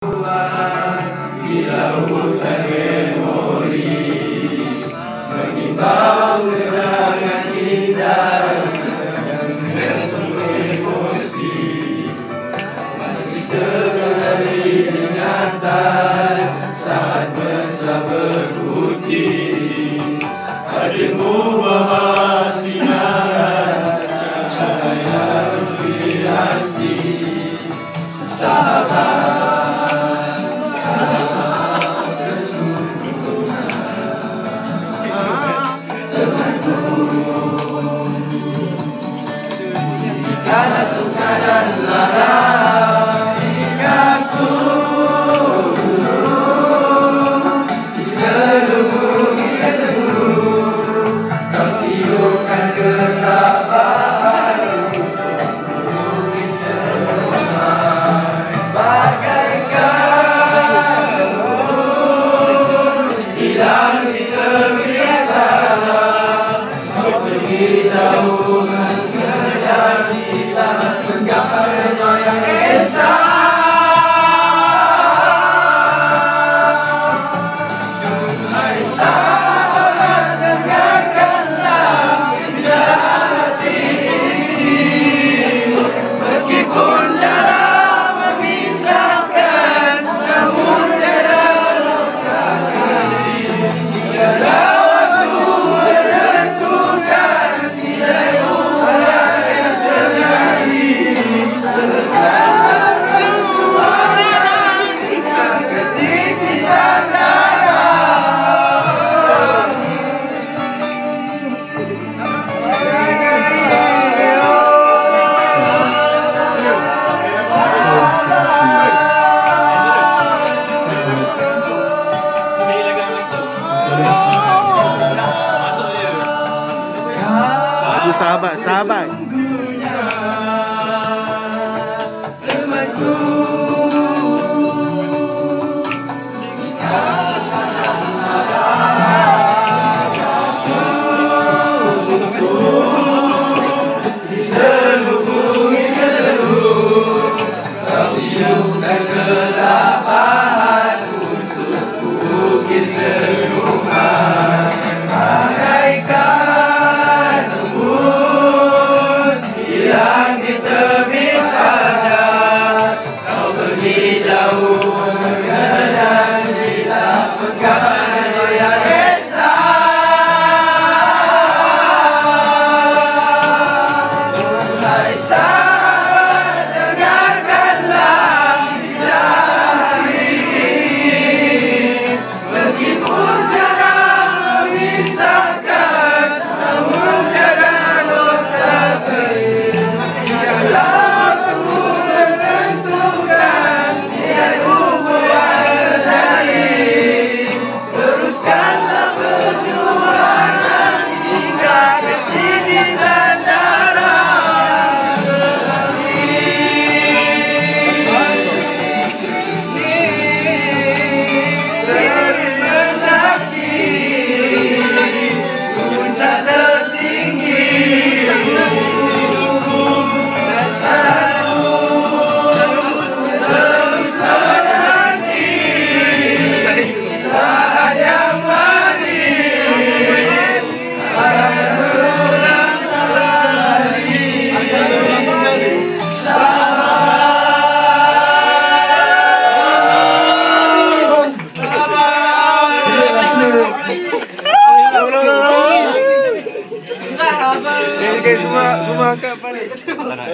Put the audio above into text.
Bila hutan memori Mengimbang dengan كانت سكنا لنا Sahabat. Ini kan semua semua angkat balik. Tak nak.